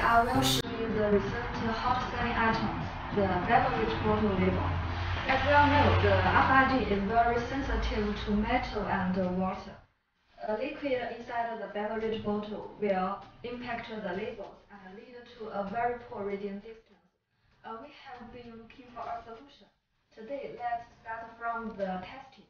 I will show you the recent hot selling items, the beverage bottle label. As we all know, the RFID is very sensitive to metal and water. A liquid inside the beverage bottle will impact the labels and lead to a very poor reading distance. Uh, we have been looking for a solution. Today, let's start from the testing.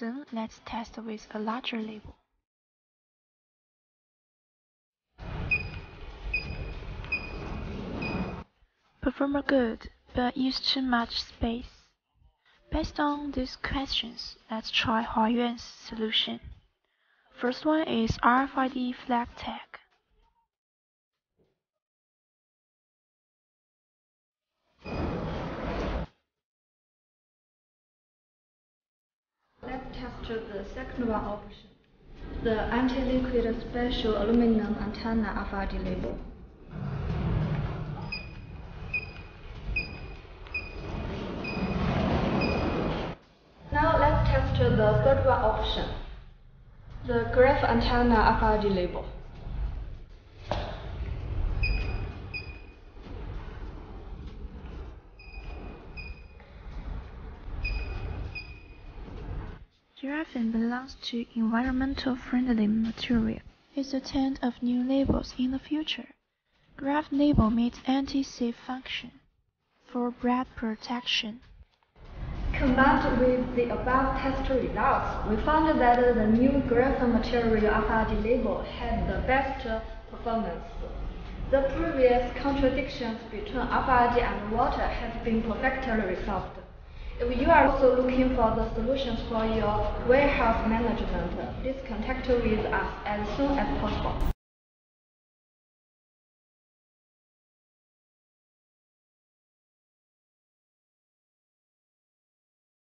Then let's test with a larger label. Performer good, but use too much space. Based on these questions, let's try Huayuan's solution. First one is RFID flag tag. Test the second one option, the anti-liquid special aluminum antenna RFID label. Now let's test the third one option, the graphene antenna RFID label. Graphene belongs to environmental friendly material. It's a trend of new labels in the future. Graphene label meets anti-thief function for brand protection. Combined with the above test results, we found that the new graphene material RFID label had the best performance. The previous contradictions between RFID and water have been perfectly resolved. If you are also looking for the solutions for your warehouse management, please contact with us as soon as possible.